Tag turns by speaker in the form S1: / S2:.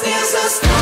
S1: feels a strong.